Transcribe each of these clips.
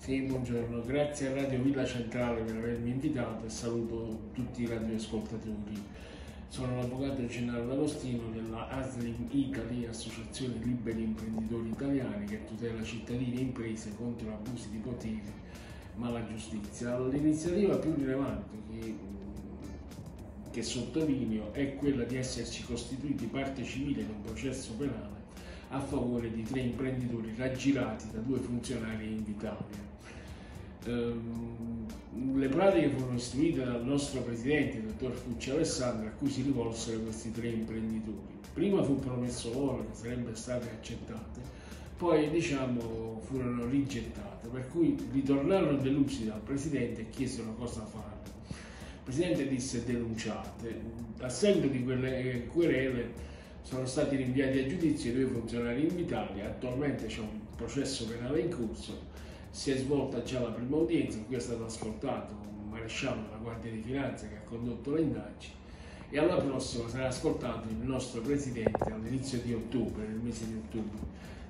Sì, buongiorno, grazie a Radio Villa Centrale per avermi invitato e saluto tutti i radioascoltatori. Sono l'avvocato Gennaro D'Agostino della ASLIM Italy, Associazione Liberi Imprenditori Italiani, che tutela cittadini e imprese contro abusi di potere, ma la giustizia. L'iniziativa più rilevante che, che sottolineo è quella di esserci costituiti parte civile in un processo penale a favore di tre imprenditori raggirati da due funzionari in Italia. Ehm, le pratiche furono istruite dal nostro presidente, il dottor Fucci Alessandro, a cui si rivolsero questi tre imprenditori. Prima fu promesso loro che sarebbero state accettate, poi diciamo furono rigettate, per cui ritornarono delusi dal presidente e chiesero cosa fare. Il presidente disse denunciate. A seguito di quelle querele sono stati rinviati a giudizio i due funzionari in Italia, attualmente c'è un processo penale in corso, si è svolta già la prima udienza in cui è stato ascoltato un maresciallo della Guardia di Finanza che ha condotto le indagini e alla prossima sarà ascoltato il nostro Presidente all'inizio di ottobre, nel mese di ottobre.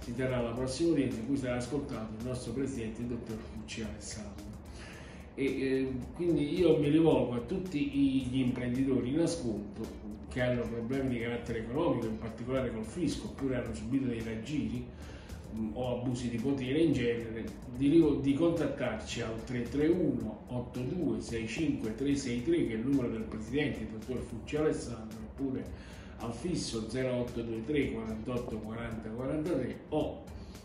Si terrà la prossima udienza in cui sarà ascoltato il nostro Presidente, il dottor Fucci Alessandro. E, eh, quindi io mi rivolgo a tutti gli imprenditori in ascolto che hanno problemi di carattere economico, in particolare col fisco, oppure hanno subito dei raggiri o abusi di potere in genere, di, di contattarci al 331 82 65 363 che è il numero del presidente, il dottor Fucci Alessandro, oppure al fisso 0823 48 40 43 o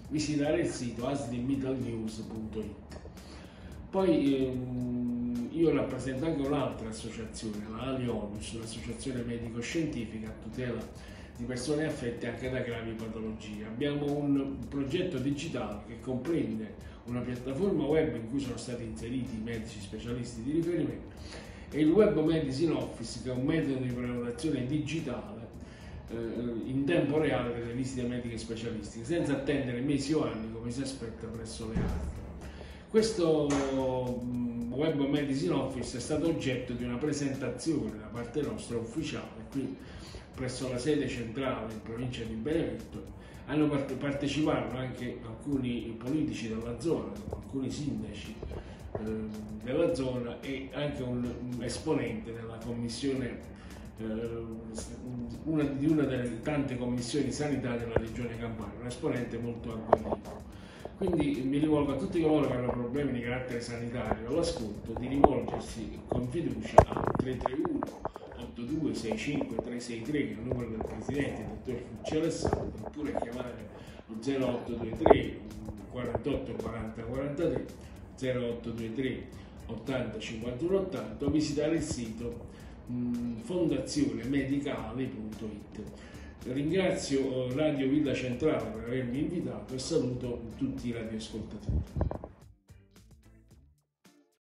visitare il sito aslimittalnews.it. Poi ehm, io rappresento anche un'altra associazione, la ALIONUS, l'associazione medico-scientifica a tutela di persone affette anche da gravi patologie. Abbiamo un progetto digitale che comprende una piattaforma web in cui sono stati inseriti i medici specialisti di riferimento e il Web Medicine Office che è un metodo di prenotazione digitale eh, in tempo reale per le visite mediche specialistiche senza attendere mesi o anni come si aspetta presso le altre. Questo mm, Web Medicine Office è stato oggetto di una presentazione da parte nostra ufficiale qui presso la sede centrale in provincia di Benevento. Hanno partecipato anche alcuni politici della zona, alcuni sindaci eh, della zona e anche un, esponente della commissione eh, una, di una delle tante commissioni sanitarie della regione Campania, un esponente molto agguerrito. Quindi mi rivolgo a tutti coloro che hanno problemi di carattere sanitario all'ascolto di rivolgersi con fiducia al 331 8265 363 che è il numero del presidente, il dottor Fucci Alessandro, oppure chiamare lo 0823 48 40 43 0823 80 51 80 o visitare il sito fondazionemedicale.it. Ringrazio Radio Villa Centrale per avermi invitato e saluto tutti i radioascoltatori.